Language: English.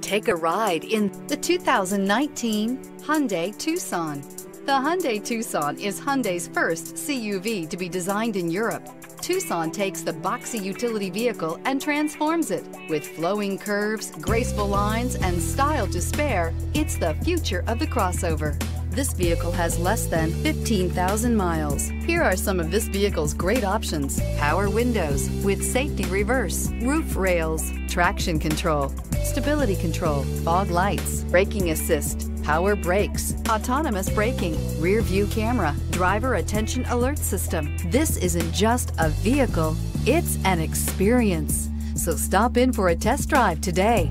Take a ride in the 2019 Hyundai Tucson. The Hyundai Tucson is Hyundai's first CUV to be designed in Europe. Tucson takes the boxy utility vehicle and transforms it. With flowing curves, graceful lines, and style to spare, it's the future of the crossover. This vehicle has less than 15,000 miles. Here are some of this vehicle's great options. Power windows with safety reverse, roof rails, traction control, stability control, fog lights, braking assist, power brakes, autonomous braking, rear view camera, driver attention alert system. This isn't just a vehicle, it's an experience. So stop in for a test drive today.